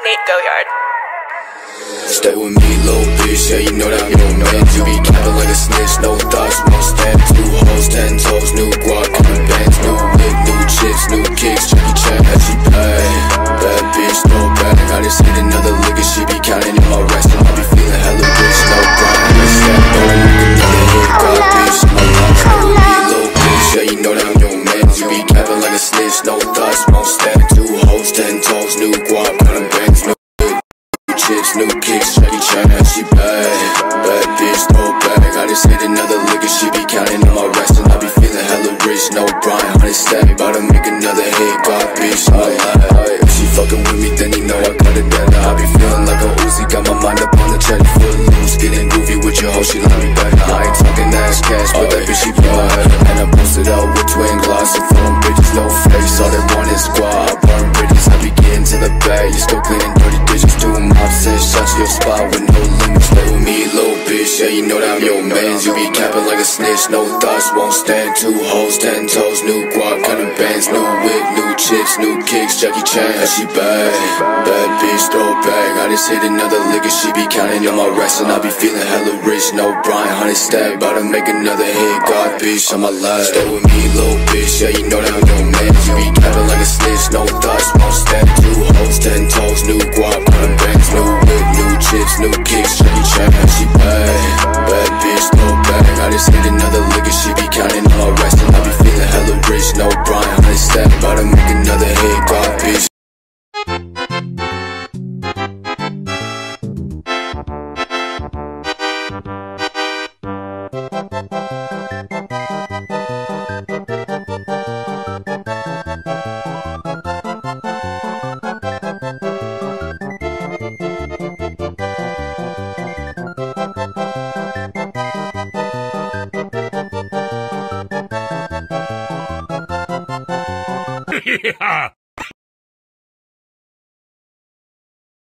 Nate Goyard. Stay with me, little bitch, yeah, you know that I'm your man. You be capping like a snitch, no thoughts, won't stand Two hoes, ten toes, new guac, coming bands New whip, new chips, new kicks, Jackie Chan, as she pay Bad bitch, no bag, I just hit another lick and she be counting in my rest. And I be feeling hella rich, no grind, I step on another hit, got bitch, my life Stay with me, little bitch, yeah, you know that I'm your man. You be capping like a snitch, no thoughts, won't stand Two hoes, ten toes, new chips, new kicks, Jackie Chan, she bad Bad bitch, no bag I just hit another and she be counting on my rest And I be feeling hella rich, no Brian, honey stack About to make another hit, God bitch, oh, I lie If she fucking with me, then you know I got it better. I be feeling like a Uzi, got my mind up on the check Foot loose, getting groovy with your hoe, she like me better. I ain't talking ass cash, but that bitch she blood. And I posted out with twin gloss And phone bitches, no face, all they want is squad burn bridges, I be getting to the bag You still cleaning dirty dishes, doing mob says Shut your spot with no limits. Stay with me, little bitch, yeah, you know that I'm your mans You be capping like a snitch, no thoughts, won't stand. Two hoes, ten toes, new guac, cutting bands. New whip, new chips, new kicks, Jackie Chan, she bad Bad bitch, throw bag, I just hit another lick and she be counting on my rest. And I be feeling hella rich, no Brian, honey stack. About to make another hit, God bitch, on my life Stay with me, little bitch, yeah, you know that I'm your man. You be capping like a snitch, no thoughts, won't stand yeah.